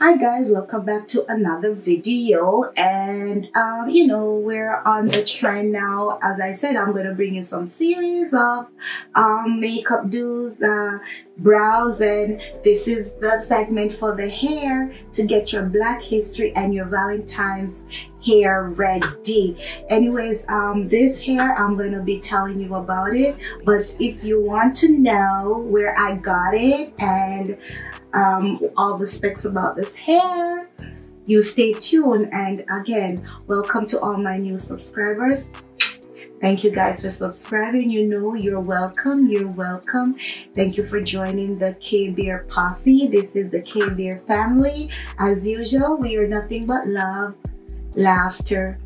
Hi guys, welcome back to another video and um, you know we're on the trend now. As I said I'm to bring you some series of um, makeup do's uh, brows and this is the segment for the hair to get your black history and your Valentine's hair ready. Anyways um, this hair I'm to be telling you about it but if you want to know where I got it and um, all the specs about this hair. You stay tuned and again, welcome to all my new subscribers. Thank you guys for subscribing. You know you're welcome. You're welcome. Thank you for joining the K-Bear posse. This is the K-Bear family. As usual, we are nothing but love, laughter,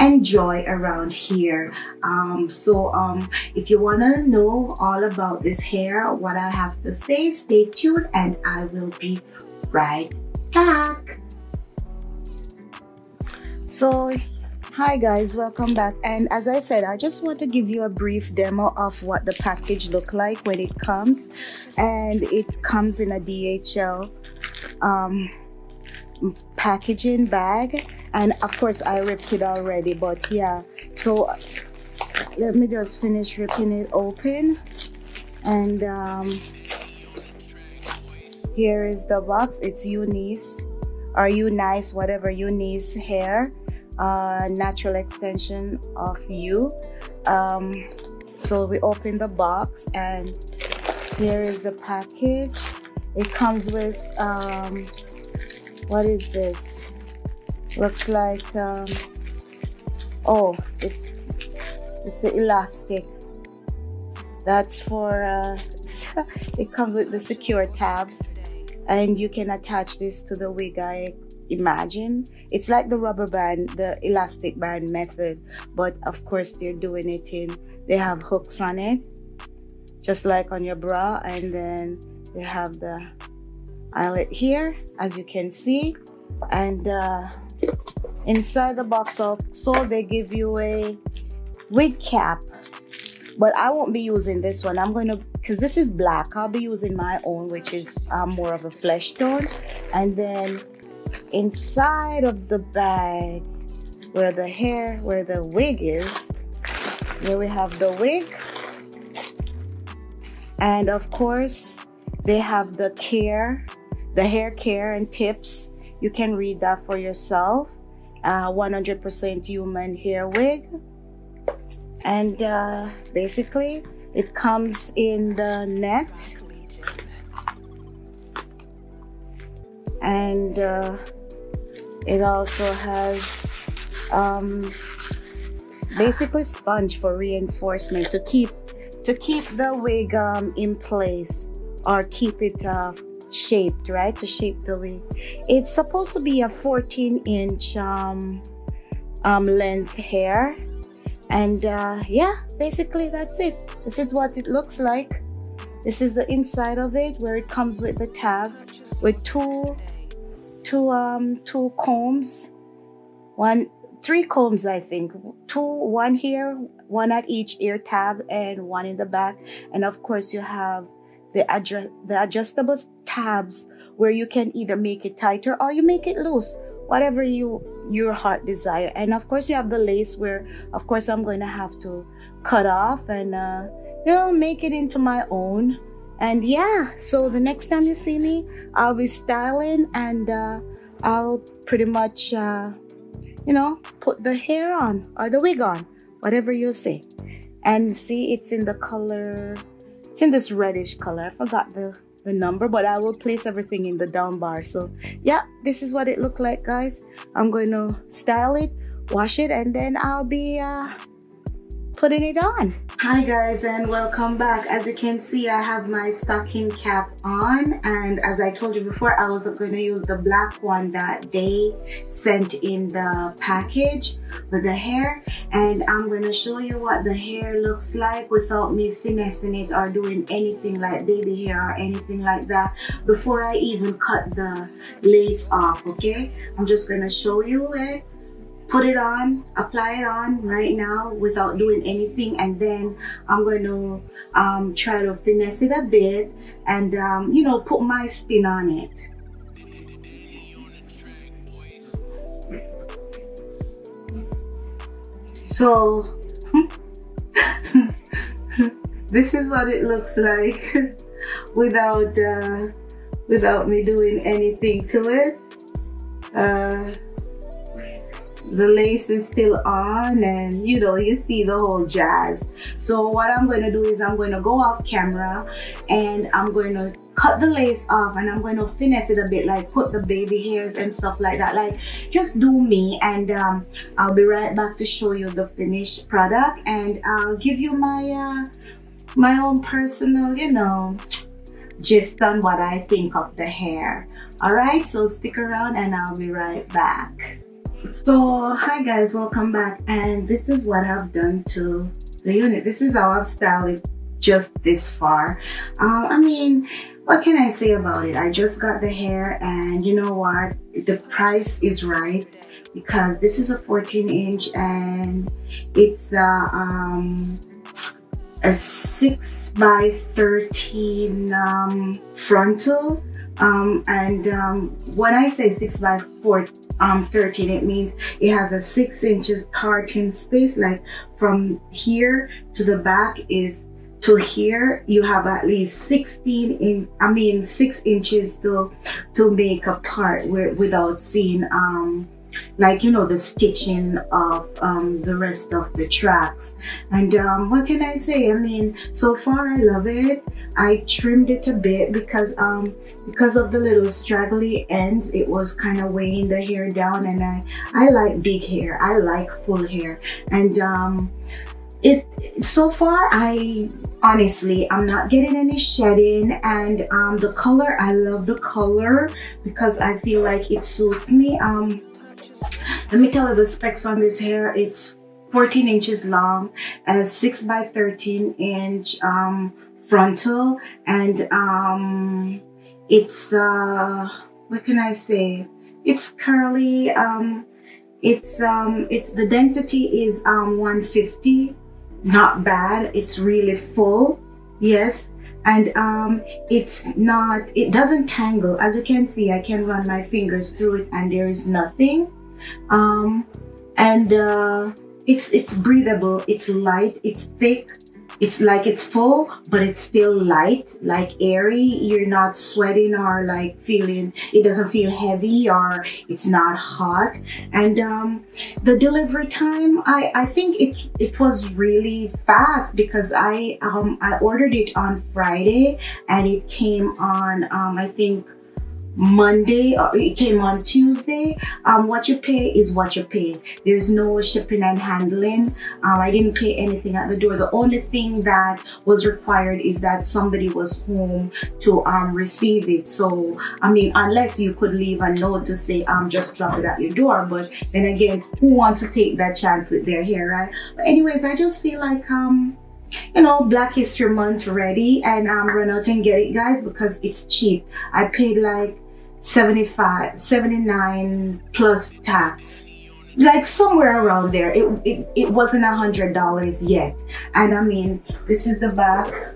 and joy around here. Um, so um, if you want to know all about this hair what I have to say stay tuned and I will be right back. So hi guys welcome back. And as I said I just want to give you a brief demo of what the package look like when it comes. And it comes in a DHL um, packaging bag. And of course I ripped it already but yeah. So let me just finish ripping it open. And um, here is the box. It's Eunice. Or Eunice whatever Eunice hair. Uh, natural extension of you. Um, so we open the box and here is the package. It comes with um, what is this? Looks like um, oh it's it's an elastic. That's for uh, it comes with the secure tabs and you can attach this to the wig I imagine. It's like the rubber band the elastic band method but of course they're doing it in they have hooks on it just like on your bra and then they have the eyelet here as you can see and uh, inside the box also they give you a wig cap. But I won't be using this one. I'm going to because this is black. I'll be using my own which is um, more of a flesh tone. And then inside of the bag where the hair where the wig is here we have the wig. And of course they have the care the hair care and tips you can read that for yourself. 100% uh, human hair wig. And uh, basically, it comes in the net. And uh, it also has um, basically sponge for reinforcement to keep to keep the wig um, in place or keep it uh, shaped, right? To shape the wig. It's supposed to be a 14 inch um, um, length hair. And uh, yeah, basically that's it. This is what it looks like. This is the inside of it where it comes with the tab with two, two, um, two combs, one, three combs, I think. Two, one here, one at each ear tab and one in the back. And of course you have the, adjust, the adjustable tabs where you can either make it tighter or you make it loose whatever you your heart desire. And of course you have the lace where of course i'm going to have to cut off and uh, you know make it into my own. And yeah so the next time you see me i'll be styling and uh, i'll pretty much uh, you know put the hair on or the wig on whatever you say. And see it's in the color it's in this reddish color. I forgot the, the number, but I will place everything in the down bar. So yeah, this is what it looked like, guys. I'm going to style it, wash it, and then I'll be uh, putting it on. Hi guys and welcome back. As you can see, I have my stocking cap on and as I told you before, I was going to use the black one that they sent in the package with the hair and I'm going to show you what the hair looks like without me finessing it or doing anything like baby hair or anything like that before I even cut the lace off, okay? I'm just going to show you it put it on, apply it on right now without doing anything. And then I'm going to um, try to finesse it a bit and, um, you know, put my spin on it. So, this is what it looks like without, uh, without me doing anything to it. Uh, the lace is still on and you know you see the whole jazz. So what i'm going to do is i'm going to go off camera and i'm going to cut the lace off and i'm going to finesse it a bit like put the baby hairs and stuff like that. Like just do me and um, i'll be right back to show you the finished product and i'll give you my uh, my own personal you know just on what i think of the hair. All right so stick around and i'll be right back so hi guys welcome back and this is what i've done to the unit. This is how i've styled it just this far. Um, i mean what can i say about it? I just got the hair and you know what? The price is right because this is a 14 inch and it's uh, um, a 6 by 13 um, frontal. Um, and um, when I say 6 by 4, um, 13, it means it has a 6 inches parting space, like from here to the back is to here you have at least 16 in i mean six inches to to make a part without seeing um like you know the stitching of um, the rest of the tracks. And um, what can I say? I mean so far I love it. I trimmed it a bit because um because of the little straggly ends it was kind of weighing the hair down and I I like big hair. I like full hair. And um it so far I honestly I'm not getting any shedding. And um, the color I love the color because I feel like it suits me. Um let me tell you the specs on this hair. It's 14 inches long, a 6 by 13 inch um, frontal, and um, it's, uh, what can I say? It's curly. Um, it's, um, it's, the density is um, 150. Not bad. It's really full. Yes and um, it's not it doesn't tangle as you can see I can run my fingers through it and there is nothing um, and uh, it's it's breathable. It's light. It's thick. It's like it's full but it's still light like airy. You're not sweating or like feeling it doesn't feel heavy or it's not hot. And um, the delivery time I I think it it was really fast because I um I ordered it on Friday and it came on um I think Monday or uh, it came on Tuesday. Um, what you pay is what you pay. There's no shipping and handling. Um, I didn't pay anything at the door. The only thing that was required is that somebody was home to um, receive it. So, I mean, unless you could leave a note to say, um, just drop it at your door. But then again, who wants to take that chance with their hair, right? But anyways, I just feel like, um, you know black history month ready and um run out and get it guys because it's cheap i paid like 75 79 plus tax. Like somewhere around there it, it, it wasn't a hundred dollars yet. And i mean this is the back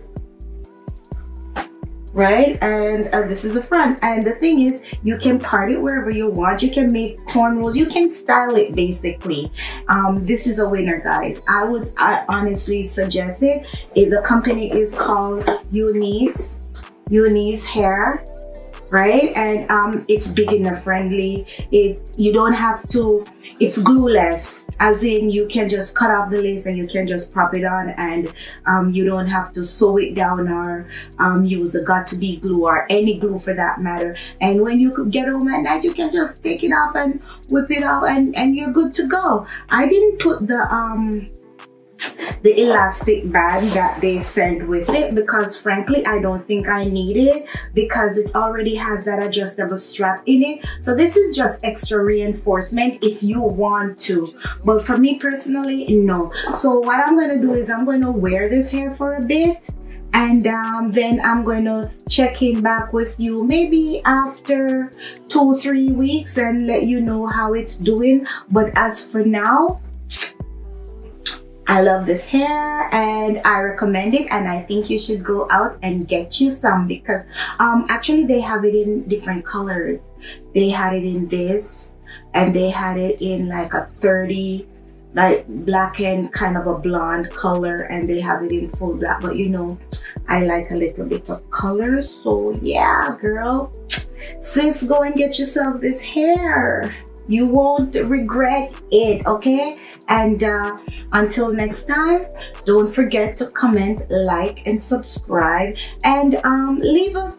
right? And uh, this is the front. And the thing is you can part it wherever you want. You can make cornrows you can style it basically. Um, this is a winner guys. I would i honestly suggest it, the company is called eunice eunice hair right? And um, it's beginner friendly. It you don't have to it's glueless. As in you can just cut off the lace and you can just prop it on and um, you don't have to sew it down or um, use a Got2b glue or any glue for that matter. And when you get home at night you can just take it off and whip it out and, and you're good to go. I didn't put the um the elastic band that they sent with it because frankly I don't think I need it because it already has that adjustable strap in it. So this is just extra reinforcement if you want to. But for me personally no. So what I'm gonna do is I'm gonna wear this hair for a bit and um, then I'm going to check in back with you maybe after two three weeks and let you know how it's doing. But as for now I love this hair and I recommend it and I think you should go out and get you some because um, actually they have it in different colors. They had it in this and they had it in like a 30 like black and kind of a blonde color and they have it in full black. But you know I like a little bit of color so yeah girl. Sis go and get yourself this hair you won't regret it okay and uh, until next time don't forget to comment like and subscribe and um, leave a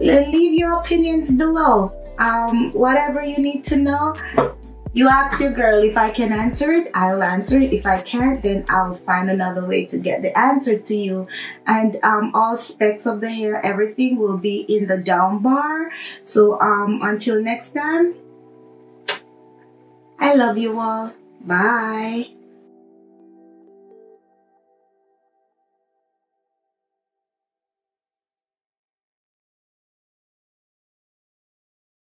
leave your opinions below um, whatever you need to know you ask your girl if I can answer it, I'll answer it. If I can't, then I'll find another way to get the answer to you. And um, all specs of the hair, everything will be in the down bar. So um, until next time, I love you all. Bye.